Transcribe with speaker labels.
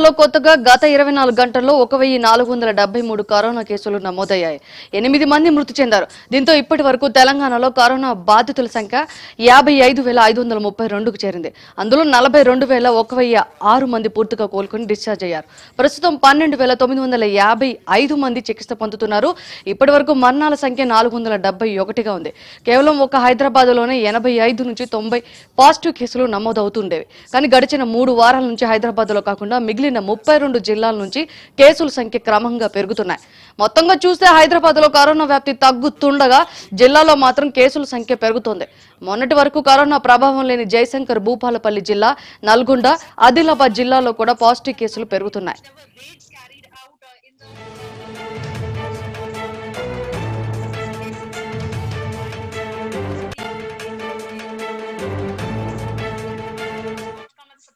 Speaker 1: తెలంగాణలో కొత్తగా గత ఇరవై నాలుగు గంటల్లో ఒక వెయ్యి నాలుగు వందల డెబ్బై మూడు కరోనా కేసులు నమోదయ్యాయి. ఎనిమిది మంది మృతి చెందారు. దీంతో ఇప్పటి వరకు తెలంగాణలో కరోనా బాధితుల సంఖ్య యాభై ఐదు వేల ఐదు వందల ముప్పై రెండుకు చేరింది. అందులో నలభై రెండు వేల ఒక వెయ్యి ఆరు మంది పూర్తిగా కోలుకుని డిశ్చార్జ్ అయ్యారు. ప్రస్తుతం పన్నెండు వేల తొమ్మిది వందల యాభై ఐదు మంది చికిత్స పొందుతున్నారు. ఇప్పటి వరకు మరణాల సంఖ్య నాలుగు వందల డెబ్బై ఒకటిగా ఉంది. కేవలం ఒక హైదరాబాద్లోనే ఎనభై ఐదు నుంచి తొంభై పాజిటివ్ కేసులు నమోదవుతుండేవి. కానీ గడిచిన మూడు వారాల నుంచి హైదరాబాద్లో కాకుండా మిగిలిన ముప్పై రెండు జిల్లాల నుంచి కేసుల సంఖ్య క్రమంగా పెరుగుతున్నాయి. మొత్తంగా చూస్తే హైదరాబాద్లో కరోనా వ్యాప్తి తగ్గుతుండగా జిల్లాలో మాత్రం కేసుల సంఖ్య పెరుగుతోంది. మొన్నటి వరకు కరోనా ప్రభావం లేని జయశంకర్ భూపాలపల్లి జిల్లా నల్గొండ ఆదిలాబాద్ జిల్లాలో కూడా పాజిటివ్ కేసులు పెరుగుతున్నాయి.